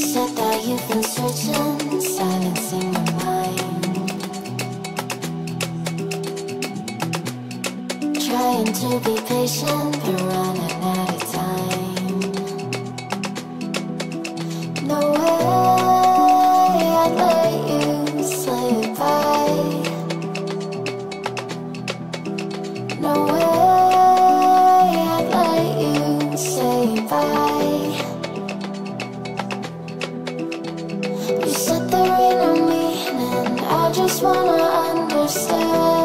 said that you've been searching, silencing my mind. Trying to be patient, but running out just wanna understand.